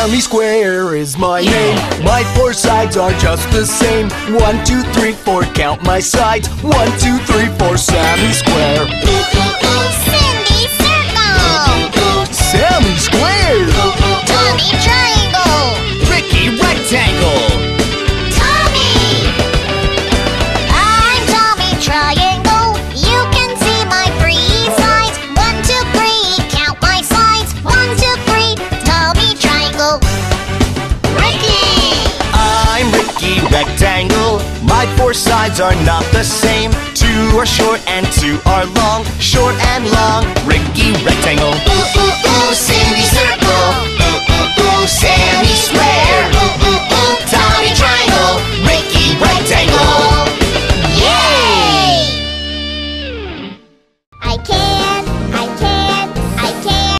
Sammy Square is my name. My four sides are just the same. One, two, three, four, count my sides. One, two, three, four, Rectangle. My four sides are not the same. Two are short and two are long. Short and long, Ricky Rectangle.